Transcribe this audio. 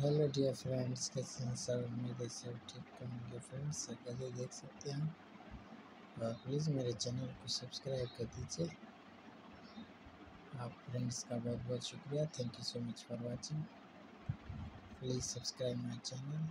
Hello dear friends, कैसे हैं sir उम्मीद सब ठीक होंगे। फ्रेंड्स कैसे देख सकते हैं? आप प्लीज़ मेरे चैनल को सब्सक्राइब कर दीजिए। आप फ्रेंड्स का बहुत बहुत शुक्रिया। Thank you so much for watching please subscribe my channel